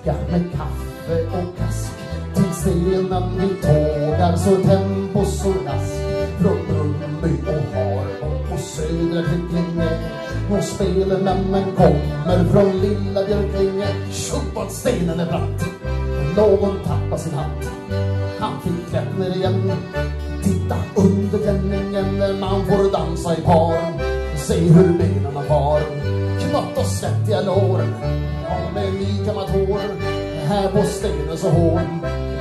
fika med kaffe och kask. Till stenen vi tågar så tempo så rask. Från Brunnby och Harbo och södra Kycklinge och spelmännen kommer från lilla Björklinge. Tjopp vad stenen är bratt någon tappar sin hatt. Han fick klätt ner igen. Titta under klänningen när man får dansa i par. Se hur benen har Knott och svettiga lår. Ja, med Här på stenen så hård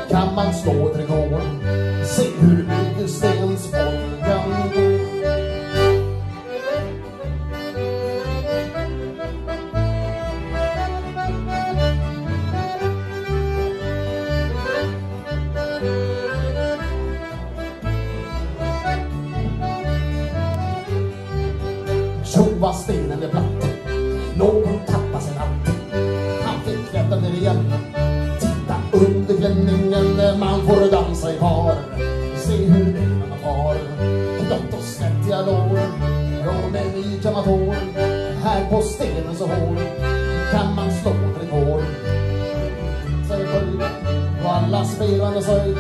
Kan man slå trikån Se hur mycket stenspolkan går. Tjo stenen är platt. Någon igen. Titta under klänningen man får dansa i par. Se hur benen har Knott och svettiga lår Och med man matår Här på stenen så hård Kan man slå rekord Säger följd Och alla spelande söjd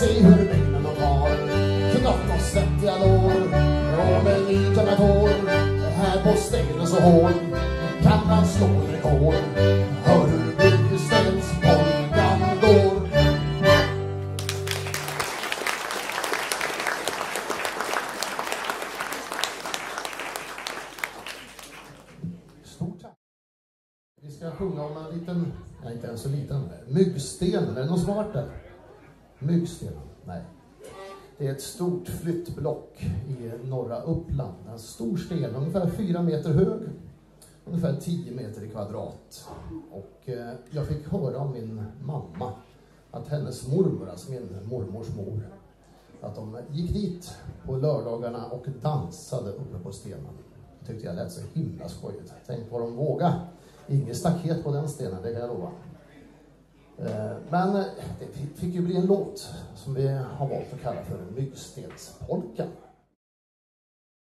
Se hur benen har Knott och svettiga lår Och med lika med Här på stenen så hård Kan man slå rekord. Hör hur byggstenspolkan går Stort tack. Vi ska sjunga om en liten, nej inte ens så liten, myggsten. Är det någon som har varit där? Myggstenen? Nej. Det är ett stort flyttblock i norra Uppland. En stor sten, ungefär fyra meter hög. Ungefär 10 meter i kvadrat. Och eh, jag fick höra av min mamma att hennes mormor, alltså min mormors mor, att de gick dit på lördagarna och dansade uppe på stenen. Det tyckte jag lät så himla skojigt. Tänk vad de våga. Inget staket på den stenen, det kan jag lova. Eh, men det fick- fick ju bli en låt som vi har valt att kalla för Myggstenspolkan.